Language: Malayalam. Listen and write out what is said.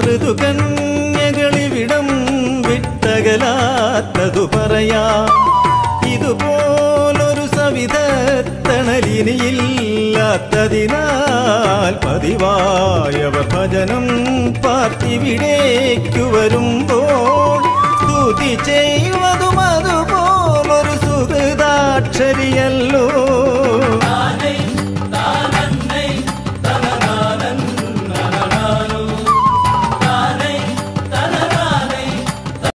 ഋതുകന്യകളിവിടം വിട്ടകലാത്തതു പറയാ. ഇതുപോലൊരു സവിധത്തണലിനിയില്ലാത്തതിനാൽ പതിവായവർ ഭജനം പാർത്തിവിടേക്കു വരുമ്പോൾ സ്തുതി ചെയ്യുവതും അതുപോലൊരു സുഹൃതാക്ഷരിയല്ലോ